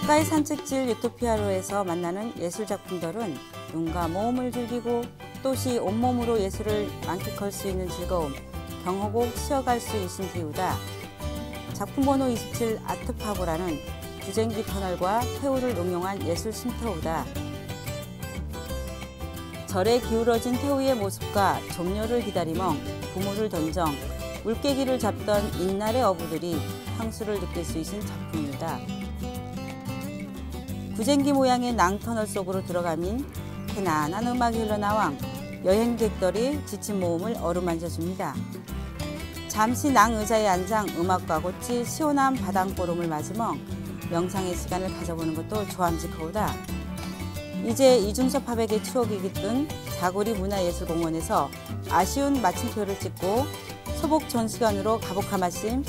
작가의 산책질 유토피아로에서 만나는 예술 작품들은 눈과 몸을 즐기고 또시 온몸으로 예술을 만끽할 수 있는 즐거움, 경호곡 쉬어갈 수 있은 기우다. 작품 번호 27 아트파고라는 주쟁기 터널과 태우를 응용한 예술 쉼터우다. 절에 기울어진 태우의 모습과 종료를 기다리멍 부모를 던정 물개기를 잡던 인날의 어부들이 향수를 느낄 수 있는 작품이다. 구쟁기 모양의 낭터널 속으로 들어가민 편안한 음악이 흘러나와 여행객들이 지친 몸을 어루만져줍니다. 잠시 낭 의자에 앉아 음악과 같이 시원한 바닥보름을 맞으며 명상의 시간을 가져보는 것도 조함직하오다. 이제 이중섭 화백의 추억이 깃든 자구리 문화예술공원에서 아쉬운 마침표를 찍고 소복 전시관으로 가복하마심